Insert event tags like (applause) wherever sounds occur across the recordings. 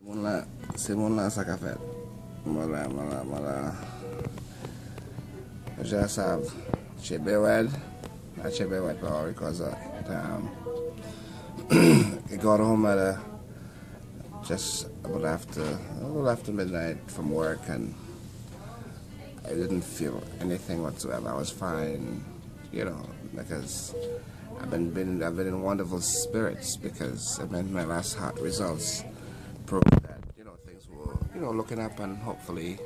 Moun la, se moun la sa moun la, moun la. (clears throat) Just have chebe wed. Not chebe wed pa because um, I got home at a, just about after, after midnight from work and I didn't feel anything whatsoever. I was fine, you know, because I've been, been I've been in wonderful spirits because I mean my last heart results prove that you know things were you know looking up and hopefully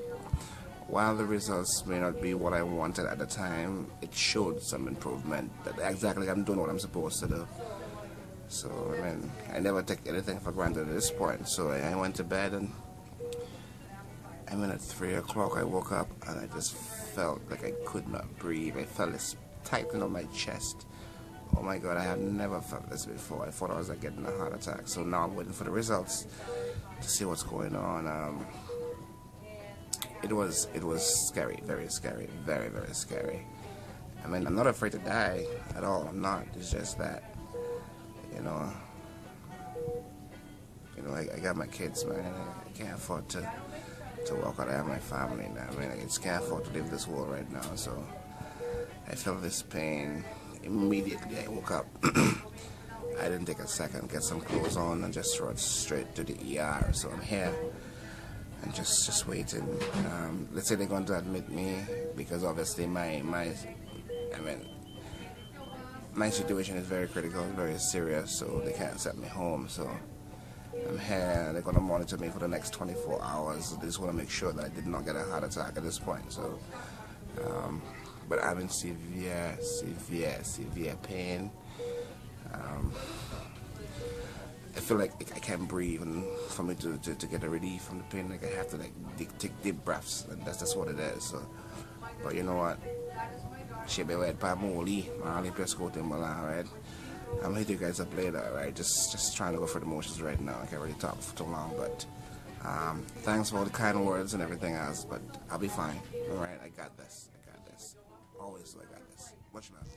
while the results may not be what I wanted at the time, it showed some improvement. That exactly I'm doing what I'm supposed to do. So I mean, I never take anything for granted at this point. So I went to bed and I mean at three o'clock I woke up and I just felt like I could not breathe. I felt this tightening on my chest. Oh my God, I had never felt this before. I thought I was like getting a heart attack. So now I'm waiting for the results to see what's going on. Um, it was it was scary, very scary, very very scary. I mean, I'm not afraid to die at all. I'm not. It's just that, you know, you know, I, I got my kids, man, and I, I can't afford to to walk out. I have my family now. I mean, I just can't afford to leave this world right now. So I felt this pain immediately. I woke up. (clears throat) I didn't take a second, get some clothes on, and just rode straight to the ER. So I'm here and just just waiting. Um, let's say they're going to admit me because obviously my my I mean my situation is very critical, very serious, so they can't set me home. So I'm here. They're going to monitor me for the next 24 hours. They just want to make sure that I did not get a heart attack at this point. So, um, but I'm in severe, severe, severe pain. Um, I feel like I can't breathe, and for me to, to, to, get a relief from the pain, like I have to like deep, take deep breaths, and that's just what it is. So, but you know what? Shebe wed pa moli, mali pesco timbala, right? I'm gonna hit you guys up later, right? Just just trying to go for the motions right now. I can't really talk for too long, but um, thanks for all the kind words and everything else. But I'll be fine. All right, I got this. I got this. Always, I got this. Much love.